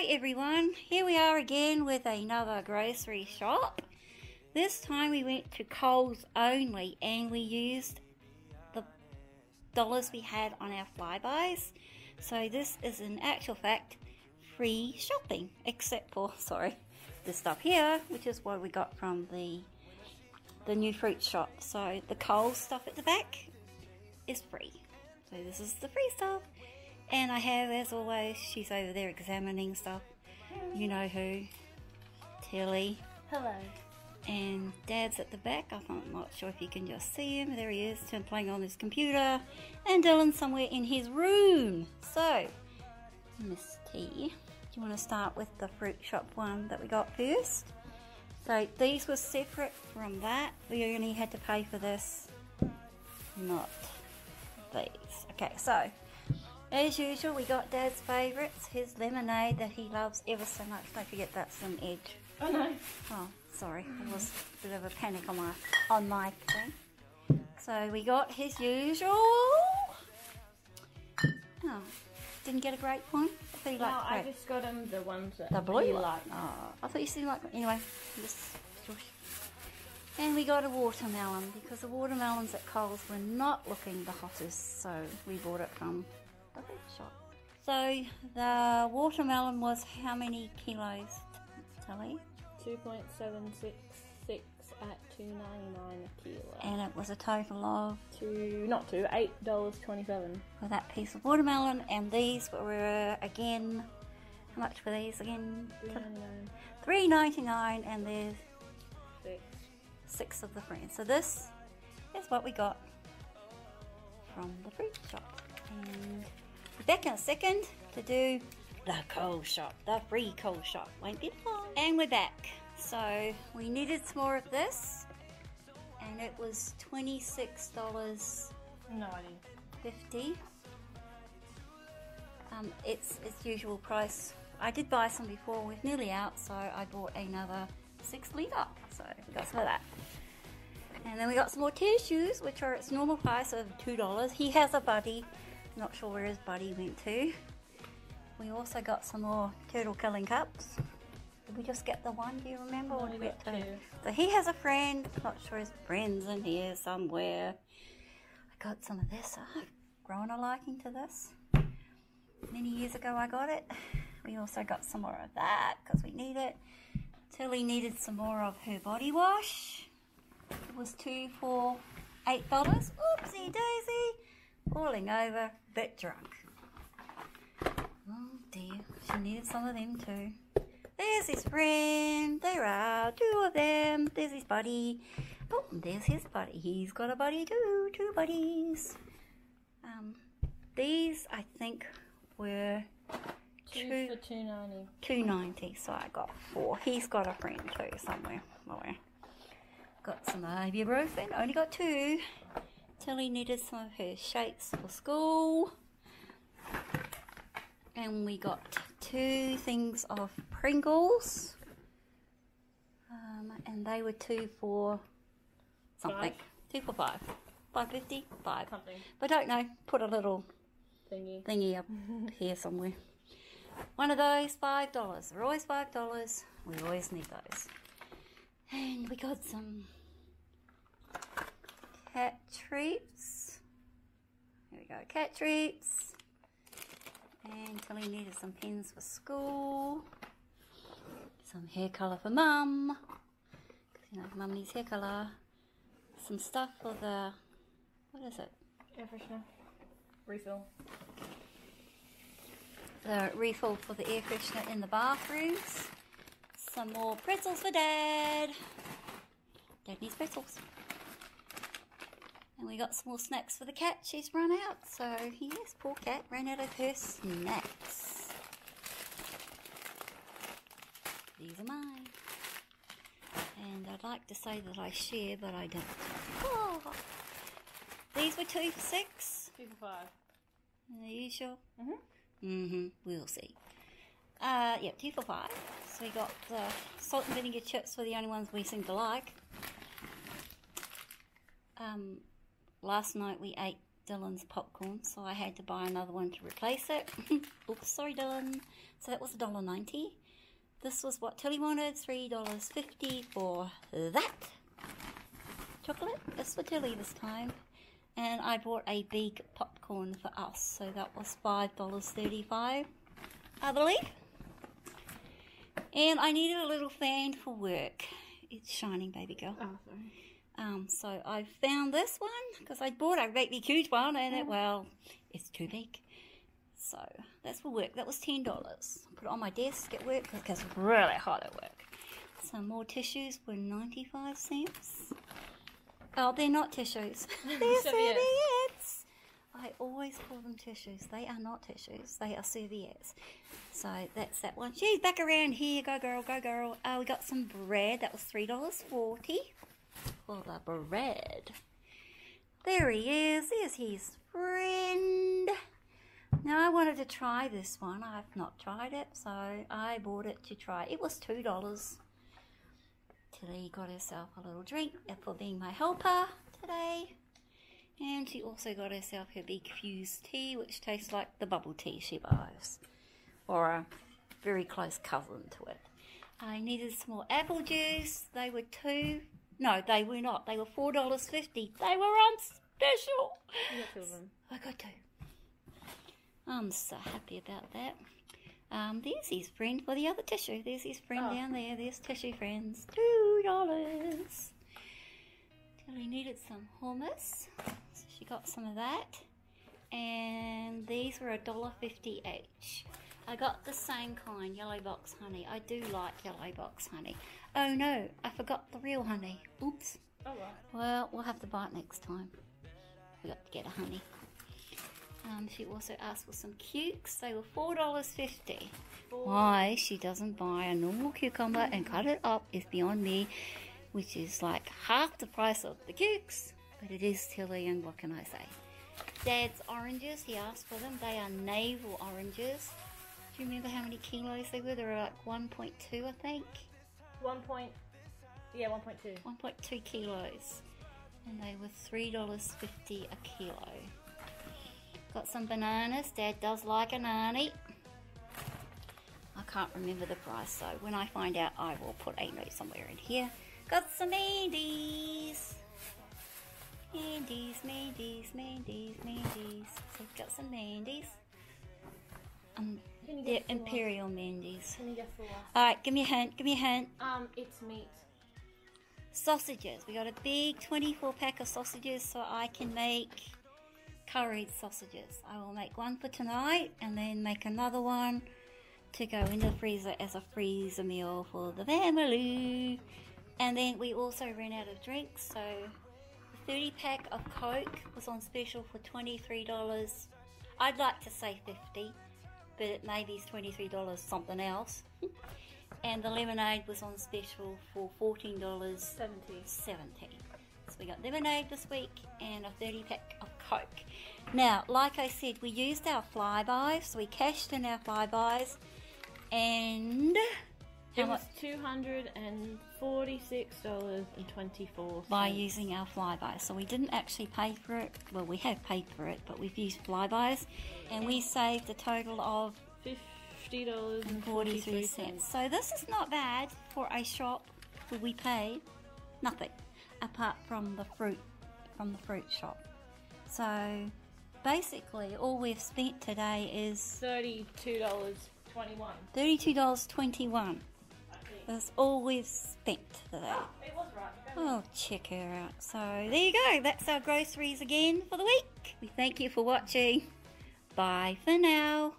Hi everyone, here we are again with another grocery shop. This time we went to Coles only and we used the dollars we had on our Flybuys. So this is in actual fact free shopping, except for, sorry, this stuff here, which is what we got from the the new fruit shop. So the Coles stuff at the back is free. So this is the free stuff. And I have, as always, she's over there examining stuff. You know who. Tilly. Hello. And Dad's at the back. I'm not sure if you can just see him. There he is, playing on his computer. And Dylan's somewhere in his room. So, Miss T, do you want to start with the fruit shop one that we got first? So these were separate from that. We only had to pay for this, not these. Okay, so as usual, we got Dad's favourites, his lemonade that he loves ever so much. Don't forget that's an edge. Oh no. Oh, sorry, it was a bit of a panic on my on my thing. So we got his usual. Oh, didn't get a great point. I thought you No, liked I just got him the ones that The blue you one? like. Oh, I thought you said like anyway. Just. And we got a watermelon because the watermelons at Coles were not looking the hottest, so we bought it from fruit. So the watermelon was how many kilos, Tilly? Two point seven six six at two ninety nine a kilo. And it was a total of two not two, eight dollars twenty seven. for that piece of watermelon. And these were again, how much were these again? Three ninety nine. Three ninety nine, and there's Six. six of the friends. So this is what we got from the fruit shop. And back in a second to do the Coles shop, the free Coles shop. Won't be long. And we're back. So we needed some more of this, and it was twenty six dollars fifty. Um, it's its usual price. I did buy some before. We're nearly out, so I bought another six litre. So we got some of that. And then we got some more tissues, which are its normal price of two dollars. He has a buddy. Not sure where his buddy went to. We also got some more turtle killing cups. Did we just get the one? Do you remember? or No, did we got get two? two. So he has a friend. Not sure his friend's in here somewhere. I got some of this. Ah, I've grown a liking to this. Many years ago I got it. We also got some more of that because we need it. Tilly needed some more of her body wash. It was two for eight dollars. Oopsie daisy. Falling over, bit drunk. Oh dear, she needed some of them too. There's his friend. There are two of them. There's his buddy. Oh, there's his buddy. He's got a buddy too. Two buddies. Um, these I think were Two two for two ninety. two ninety. So I got four. He's got a friend too somewhere. Somewhere. Got some ibuprofen. Only got two. Tilly needed some of her shapes for school. And we got two things of Pringles. Um, and they were two for something. Five? Two for five. Five fifty? Five. Something. But don't know. Put a little Thingy. thingy up here somewhere. One of those, five dollars. They're always five dollars. We always need those. And we got some cat treats. Here we go, cat treats. And Tilly needed some pens for school. Some hair colour for mum. 'Cause, you know, mum needs hair colour. Some stuff for the, what is it? Air freshener. Refill. the refill for the air freshener in the bathrooms. Some more pretzels for Dad. Dad needs pretzels. And we got some more snacks for the cat. She's run out. So, yes, poor cat ran out of her snacks. These are mine. And I'd like to say that I share, but I don't. Oh. These were two for six. Two for five. Are you sure? Mhm. Mm-hmm. We'll see. Uh, yeah, two for five. So we got the salt and vinegar chips were the only ones we seem to like. Um, last night we ate Dylan's popcorn, so I had to buy another one to replace it. Oops, sorry, Dylan. So that was $1.90. This was what Tilly wanted, $3.50 for that. Chocolate, it's for Tilly this time. And I bought a big popcorn for us, so that was $5.35, I believe. And I needed a little fan for work. It's shining, baby girl. Oh, sorry. Um, so I found this one because I bought a big huge one and it, well, it's too big. So that's for work. That was $10. Put it on my desk at work because it's really hot at work. Some more tissues were 95 cents. Oh, they're not tissues. they're Serviettes. serviettes. I always call them tissues. They are not tissues. They are serviettes. So that's that one. She's back around here. Go girl, go girl. Uh, we got some bread. That was $3.40 for the bread. There he is. There's his friend. Now I wanted to try this one. I've not tried it, so I bought it to try. It was two dollars. Tilly got herself a little drink for being my helper today. And she also got herself her big Fuze Tea, which tastes like the bubble tea she buys. Or a very close cousin to it. I needed some more apple juice. They were two. No, they were not. They were four dollars fifty. They were on special. You got two of them. I got two. I'm so happy about that. Um, there's his friend for the other tissue. There's his friend Oh. down there. There's tissue friends. Two dollars. Tilly needed some hummus, so she got some of that. And these were a dollar fifty each. I got the same kind, yellow box honey. I do like yellow box honey. Oh no, I forgot the real honey. Oops. Oh, right. Well, we'll have to buy it next time. We got to get a honey. Um, she also asked for some cukes. They were four dollars fifty. Why she doesn't buy a normal cucumber and cut it up is beyond me, which is like half the price of the cukes. But it is Tilly, and what can I say? Dad's oranges. He asked for them. They are navel oranges. Do you remember how many kilos they were? They were like one point two, I think. One point. Yeah, one point two. 1.2 kilos and they were $3.50 a kilo. Got some bananas. Dad does like a nani. I can't remember the price, so when I find out, I will put a note somewhere in here. Got some Mandy's. Mandy's, Mandy's, Mandy's, Mandy's. So we've got some Mandy's. Um, Can you they're the? Imperial Mandy's. Can you guess the? Alright, give me a hint, give me a hint. Um, it's meat. sausages. We got a big 24 pack of sausages so I can make curried sausages. I will make one for tonight and then make another one to go in the freezer as a freezer meal for the family. And then we also ran out of drinks, so the 30 pack of Coke was on special for $23. I'd like to say 50 but it maybe is $23 something else. and the lemonade was on special for $14. Seventy. 70. So we got lemonade this week and a 30 pack of Coke. Now, like I said, we used our Flybuys, so we cashed in our Flybuys and It how was two hundred and forty-six dollars and twenty-four. by using our Flybuys. So we didn't actually pay for it. Well, we have paid for it, but we've used Flybuys and we saved a total of $50.43. So this is not bad for a shop where we pay nothing apart from the fruit from the fruit shop. So basically all we've spent today is Thirty-two dollars twenty-one. $32.21. That's all we've spent today. Oh, check her out. So there you go. That's our groceries again for the week. We thank you for watching. Bye for now.